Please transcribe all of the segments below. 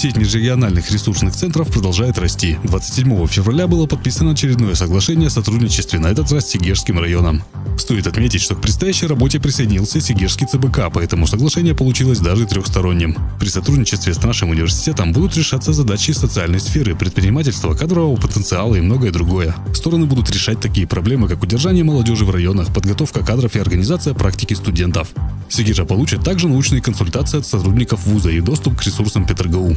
Сеть межрегиональных ресурсных центров продолжает расти. 27 февраля было подписано очередное соглашение о сотрудничестве, на этот раз с Сигежским районом. Стоит отметить, что к предстоящей работе присоединился Сигежский ЦБК, поэтому соглашение получилось даже трехсторонним. При сотрудничестве с нашим университетом будут решаться задачи социальной сферы, предпринимательства, кадрового потенциала и многое другое. Стороны будут решать такие проблемы, как удержание молодежи в районах, подготовка кадров и организация практики студентов. Сигежа получит также научные консультации от сотрудников вуза и доступ к ресурсам Петрогу.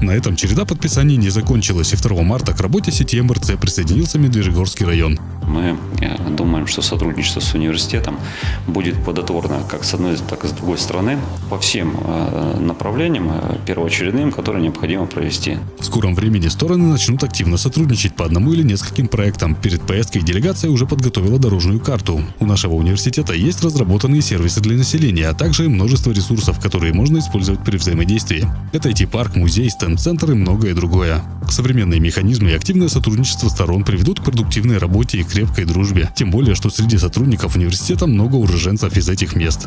На этом череда подписаний не закончилась, и 2 марта к работе сети МРЦ присоединился Медвежьегорский район. Мы э, думаем, что сотрудничество с университетом будет плодотворно как с одной, так и с другой стороны по всем э, направлениям э, первоочередным, которые необходимо провести. В скором времени стороны начнут активно сотрудничать по одному или нескольким проектам. Перед поездкой делегация уже подготовила дорожную карту. У нашего университета есть разработанные сервисы для населения, а также множество ресурсов, которые можно использовать при взаимодействии. Это IT-парк, музей, стенд-центр и многое другое. Современные механизмы и активное сотрудничество сторон приведут к продуктивной работе и крепкой дружбе. Тем более, что среди сотрудников университета много уроженцев из этих мест.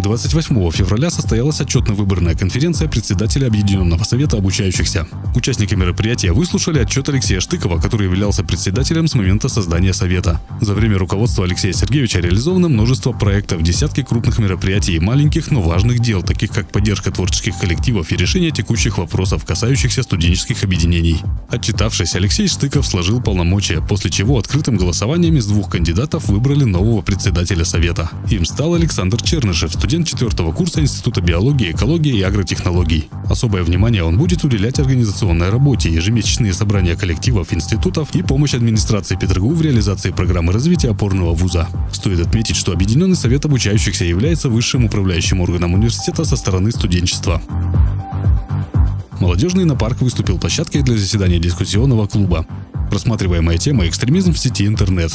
28 февраля состоялась отчетно-выборная конференция председателя Объединенного совета обучающихся. Участники мероприятия выслушали отчет Алексея Штыкова, который являлся председателем с момента создания совета. За время руководства Алексея Сергеевича реализовано множество проектов, десятки крупных мероприятий и маленьких, но важных дел, таких как поддержка творческих коллективов и решение текущих вопросов, касающихся студенческих объединений. Отчитавшись, Алексей Штыков сложил полномочия, после чего открытым голосованием из двух кандидатов выбрали нового председателя совета. Им стал Александр Чернышев, студент четвертого курса Института биологии, экологии и агротехнологий. Особое внимание он будет уделять организационной работе, ежемесячные собрания коллективов, институтов и помощь администрации Петрогу в реализации программы развития опорного вуза. Стоит отметить, что Объединенный совет обучающихся является высшим управляющим органом университета со стороны студенчества. Молодежный инопарк выступил площадкой для заседания дискуссионного клуба. Просматриваемая тема – экстремизм в сети интернет.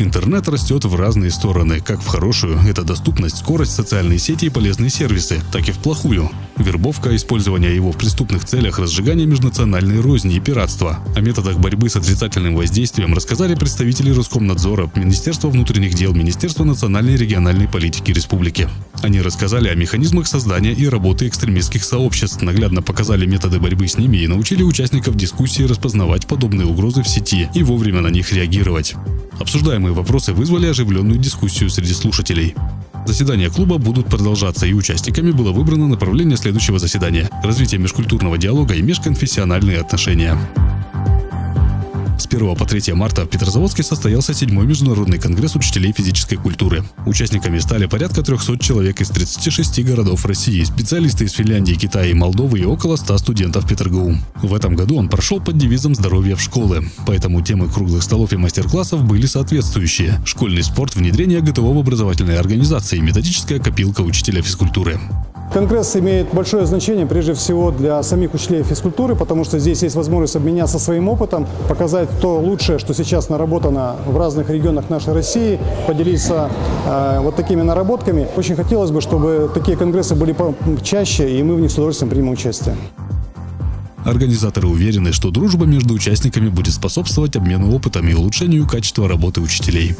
Интернет растет в разные стороны, как в хорошую – это доступность, скорость, социальные сети и полезные сервисы, так и в плохую – вербовка, использование его в преступных целях, разжигание межнациональной розни и пиратства. О методах борьбы с отрицательным воздействием рассказали представители Роскомнадзора, Министерства внутренних дел, Министерства национальной и региональной политики республики. Они рассказали о механизмах создания и работы экстремистских сообществ, наглядно показали методы борьбы с ними и научили участников дискуссии распознавать подобные угрозы в сети и вовремя на них реагировать. Обсуждаемые вопросы вызвали оживленную дискуссию среди слушателей. Заседания клуба будут продолжаться, и участниками было выбрано направление следующего заседания – развитие межкультурного диалога и межконфессиональные отношения. С 1 по 3 марта в Петрозаводске состоялся 7 международный конгресс учителей физической культуры. Участниками стали порядка 300 человек из 36 городов России, специалисты из Финляндии, Китая и Молдовы и около 100 студентов Петрогу. В этом году он прошел под девизом «Здоровье в школы». Поэтому темы круглых столов и мастер-классов были соответствующие. Школьный спорт, внедрение ГТО в образовательной организации, методическая копилка учителя физкультуры. Конгресс имеет большое значение прежде всего для самих учителей физкультуры, потому что здесь есть возможность обменяться своим опытом, показать то лучшее, что сейчас наработано в разных регионах нашей России, поделиться э, вот такими наработками. Очень хотелось бы, чтобы такие конгрессы были чаще, и мы в них с удовольствием примем участие. Организаторы уверены, что дружба между участниками будет способствовать обмену опытом и улучшению качества работы учителей.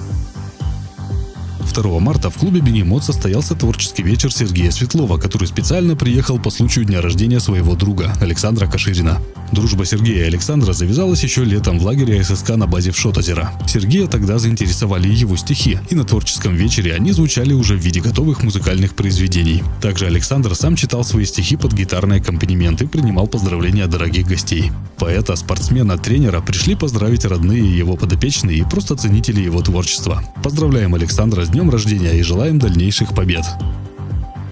2 марта в клубе «Бегемот» состоялся творческий вечер Сергея Светлова, который специально приехал по случаю дня рождения своего друга Александра Каширина. Дружба Сергея и Александра завязалась еще летом в лагере ССК на базе в Шотозера. Сергея тогда заинтересовали его стихи, и на творческом вечере они звучали уже в виде готовых музыкальных произведений. Также Александр сам читал свои стихи под гитарный аккомпанемент и принимал поздравления дорогих гостей. Поэта, спортсмена, тренера пришли поздравить родные его подопечные и просто ценители его творчества. Поздравляем Александра с днем рождения и желаем дальнейших побед.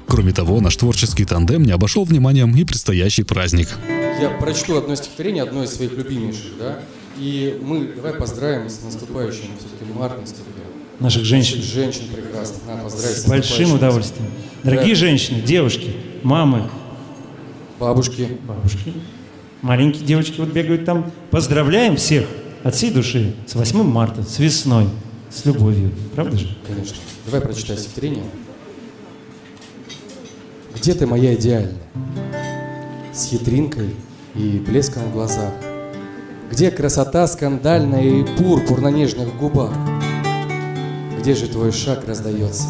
Кроме того, наш творческий тандем не обошел вниманием и предстоящий праздник. Я прочту одно стихотворение, одно из своих любимейших, да, и мы давай поздравим с наступающим все-таки март наступил. Наших женщин. Женщин прекрасных. Надо поздравить с большим удовольствием. Дорогие да. женщины, девушки, мамы, бабушки, бабушки, маленькие девочки вот бегают там. Поздравляем всех от всей души с 8 марта, с весной, с любовью. Правда же? Конечно. Давай прочитай стихотворение. Где ты моя идеальная? С хитринкой и блеском в глазах. Где красота скандальная и пурпур на нежных губах? Где же твой шаг раздается?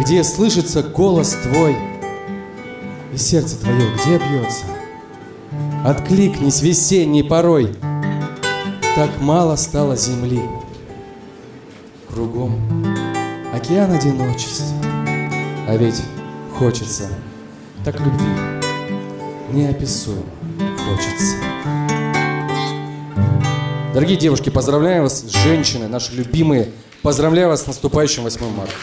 Где слышится голос твой? И сердце твое где бьется? Откликнись весенней порой. Так мало стало земли. Кругом океан одиночества. А ведь хочется так любви. Неописуемо хочется. Дорогие девушки, поздравляю вас, женщины, наши любимые. Поздравляю вас с наступающим 8 марта.